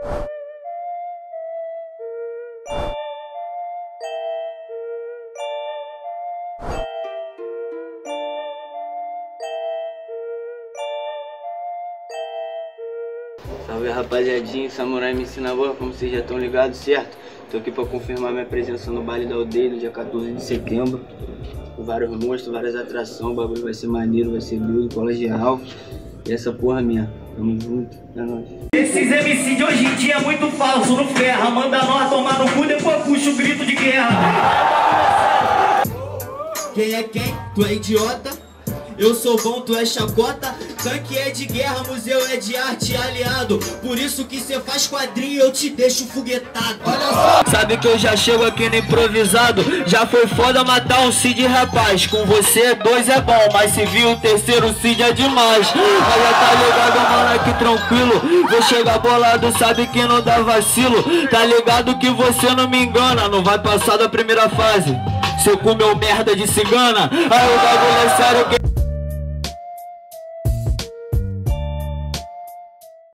Salve rapaziadinho, Samurai me ensina agora, como vocês já estão ligados, certo? Tô aqui pra confirmar minha presença no baile da aldeia no dia 14 de setembro. Com vários monstros, várias atrações, o bagulho vai ser maneiro, vai ser build, cola geral. E essa porra minha. Tamo junto, é nóis. Esses MC de hoje em dia é muito falso, não ferra. Manda nós tomar no cu, depois puxa o grito de guerra. Quem é quem? Tu é idiota? Eu sou bom, tu é chacota. Tanque é de guerra, museu é de arte aliado. Por isso que cê faz quadrinho eu te deixo foguetado. Olha só. Sabe que eu já chego aqui no improvisado? Já foi foda matar um Cid, rapaz. Com você dois é bom, mas se viu o terceiro Cid é demais. Já tá ligado, mano, aqui tranquilo. Vou chegar bolado, sabe que não dá vacilo. Tá ligado que você não me engana. Não vai passar da primeira fase. Cê comeu merda de cigana. Aí o bagulho é sério que...